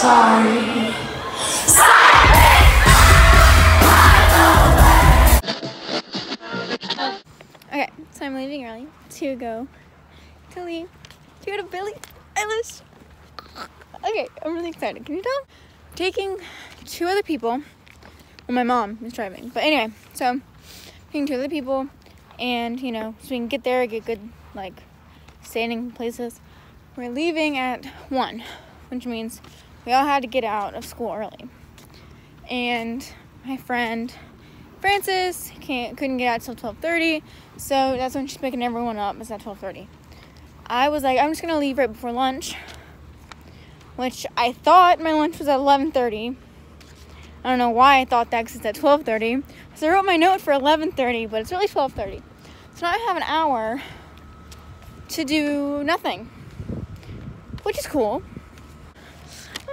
sorry. Okay, so I'm leaving early to go to leave to go to Billie Eilish. Okay, I'm really excited. Can you tell? Taking two other people. Well, my mom is driving, but anyway, so taking two other people, and you know, so we can get there, get good like standing places. We're leaving at one, which means we all had to get out of school early. And my friend Frances can't couldn't get out till twelve thirty, so that's when she's picking everyone up. It's at twelve thirty. I was like, I'm just gonna leave right before lunch, which I thought my lunch was at eleven thirty. I don't know why I thought that because it's at twelve thirty. So I wrote my note for eleven thirty, but it's really twelve thirty. So now I have an hour to do nothing, which is cool.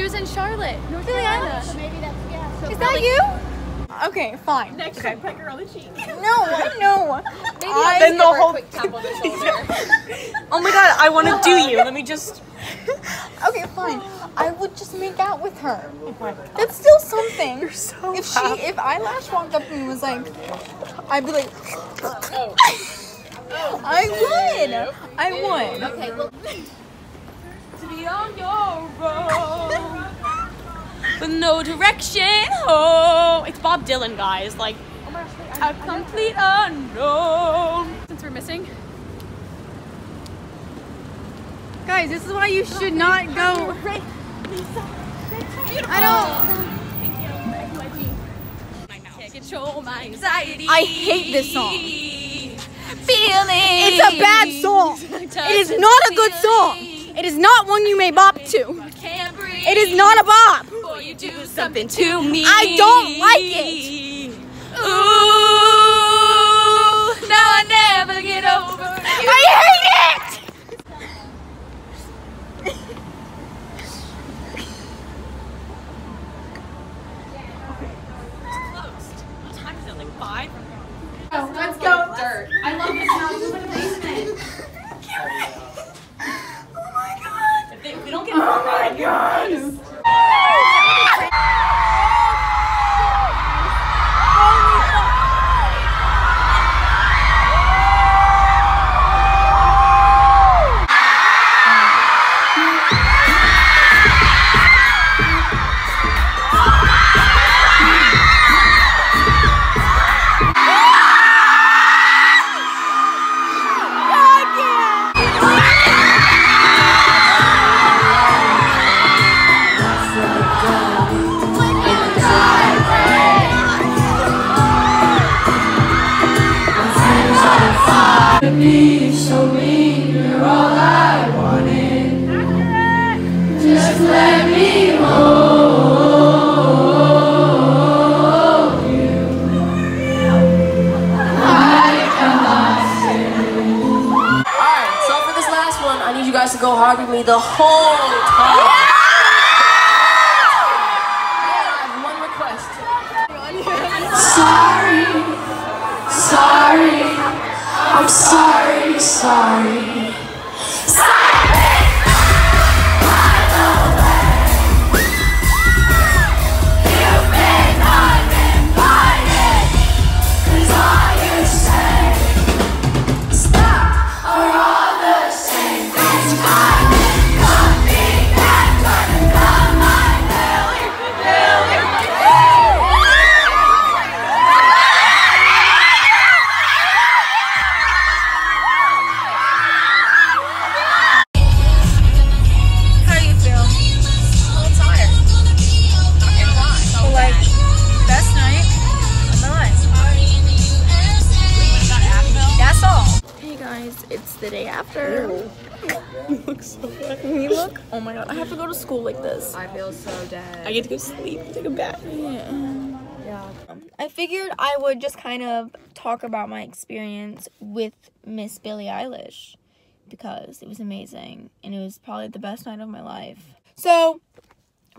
she was in Charlotte. North Billie Carolina. Oh, Eilish? maybe that's yeah. So Is that you? Okay, fine. Next okay. peck her on the cheek. No, I know. I, Then the whole. tap on the shoulder. Oh my god, I want to do you. Let me just. okay, fine. I would just make out with her. That's still something. You're so if she, loud. if Eilish walked up to me and was like, I'd be like, I would. I would. okay, well To be on your road with no direction home. It's Bob Dylan, guys. Like a complete unknown. since we're missing. Guys, this is why you should not go. I don't. Can't control my anxiety. I hate this song. Feeling. It's a bad song. It is not a good song. It is not one you may bop to. It is not a bop. Before you do something to me. I don't like it. Ooh, now I never get over you. I hate it. Alright, so you're all I wanted. just let me love you i almost i so for this last one, I need you guys to go hard with me the whole time. Yeah, I have one request. Sorry, sorry, I'm sorry, sorry. Stop, so. Me look? Oh my god, I have to go to school like this. I feel so dead. I get to go sleep. Take a bath. yeah. Um, I figured I would just kind of talk about my experience with Miss Billie Eilish because it was amazing and it was probably the best night of my life. So,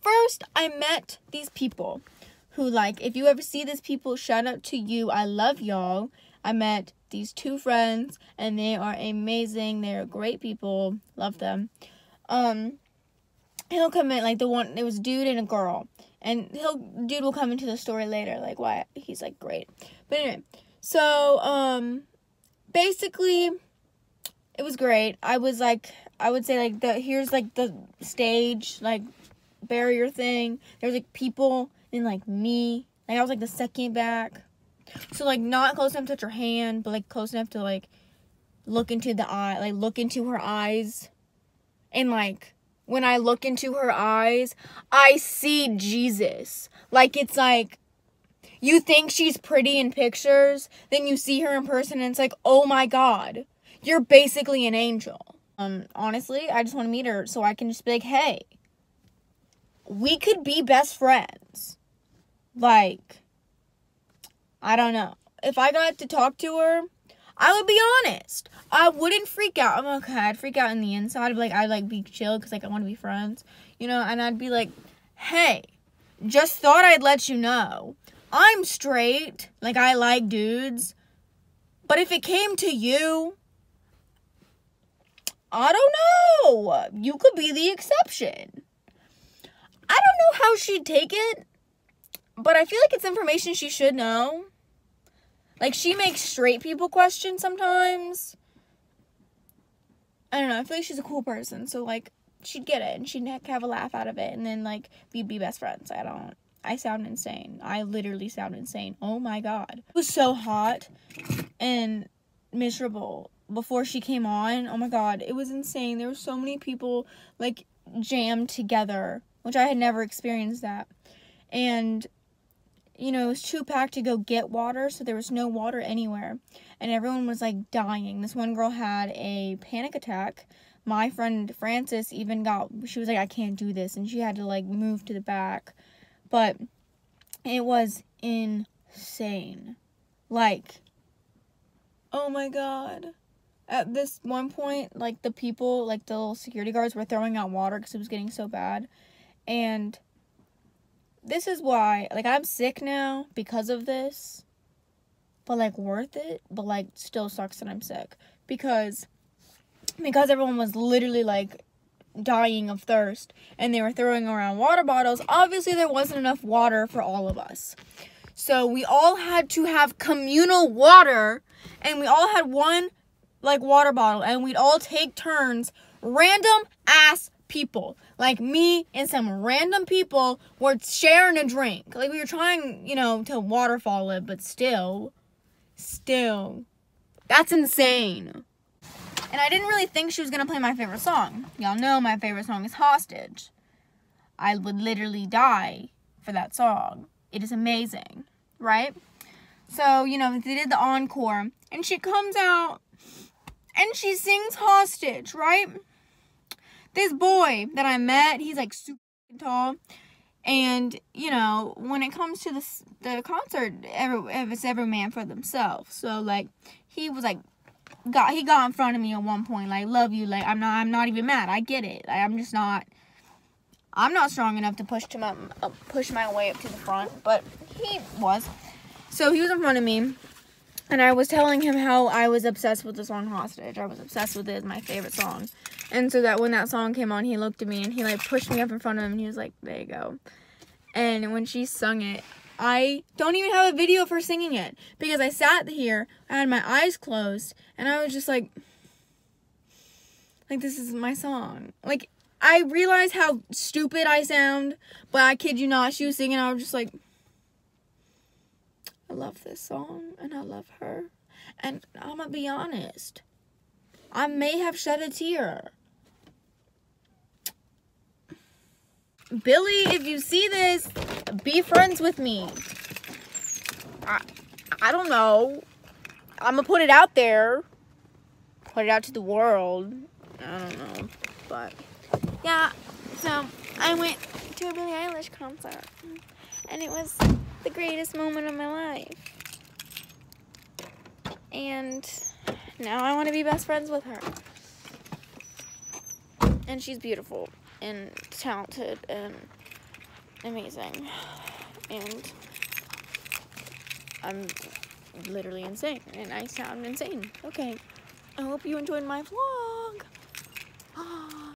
first, I met these people who, like, if you ever see these people, shout out to you. I love y'all. I met these two friends and they are amazing. They're great people. Love them. Um, he'll come in like the one. It was dude and a girl, and he'll dude will come into the story later. Like why he's like great. But anyway, so um, basically, it was great. I was like, I would say like the here's like the stage like barrier thing. There's like people and like me. Like I was like the second back. So like not close enough to touch her hand, but like close enough to like look into the eye, like look into her eyes. And like when I look into her eyes, I see Jesus. Like it's like you think she's pretty in pictures, then you see her in person and it's like, "Oh my god. You're basically an angel." Um honestly, I just want to meet her so I can just be like, "Hey, we could be best friends." Like I don't know. If I got to talk to her, I would be honest. I wouldn't freak out. I'm okay. I'd freak out in the inside. I'd like, I'd like be chill because like I want to be friends, you know. And I'd be like, hey, just thought I'd let you know. I'm straight. Like I like dudes. But if it came to you, I don't know. You could be the exception. I don't know how she'd take it, but I feel like it's information she should know. Like she makes straight people question sometimes. I don't know. I feel like she's a cool person, so like she'd get it and she'd have a laugh out of it, and then like we'd be best friends. I don't. I sound insane. I literally sound insane. Oh my god, it was so hot and miserable before she came on. Oh my god, it was insane. There were so many people like jammed together, which I had never experienced that, and you know, it was too packed to go get water, so there was no water anywhere. And everyone was like dying. This one girl had a panic attack. My friend Frances even got, she was like, I can't do this. And she had to like move to the back. But it was insane. Like, oh my god. At this one point, like the people, like the little security guards were throwing out water because it was getting so bad. And this is why like I'm sick now because of this. But like worth it, but like still sucks that I'm sick because because everyone was literally like dying of thirst and they were throwing around water bottles, obviously there wasn't enough water for all of us. So we all had to have communal water and we all had one like water bottle and we'd all take turns random ass people. Like me and some random people were sharing a drink. Like we were trying you know to waterfall it but still still that's insane. And i didn't really think she was gonna play my favorite song. Y'all know my favorite song is hostage. I would literally die for that song. It is amazing right? So you know they did the encore and she comes out and she sings hostage right this boy that I met, he's like super tall. And, you know, when it comes to the, the concert, every, it's every man for themselves. So, like, he was like, got he got in front of me at one point, like, love you, like, I'm not, I'm not even mad. I get it. Like, I'm just not, I'm not strong enough to push to my, uh, push my way up to the front, but he was. So he was in front of me, and I was telling him how I was obsessed with the song Hostage. I was obsessed with it. It's my favorite song. And so that when that song came on, he looked at me and he like pushed me up in front of him and he was like, there you go. And when she sung it, I don't even have a video of her singing it because I sat here, I had my eyes closed, and I was just like, like, this is my song. Like, I realized how stupid I sound, but I kid you not, she was singing, I was just like, I love this song and I love her. And I'm gonna be honest, I may have shed a tear. Billie, if you see this, be friends with me. I, I don't know. I'm gonna put it out there. Put it out to the world. I don't know. But yeah, so I went to a Billie Eilish concert and it was the greatest moment of my life. And now I want to be best friends with her. And she's beautiful and talented and amazing. And I'm literally insane and I sound insane. Okay. I hope you enjoyed my vlog.